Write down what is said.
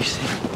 everything.